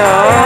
Ayo.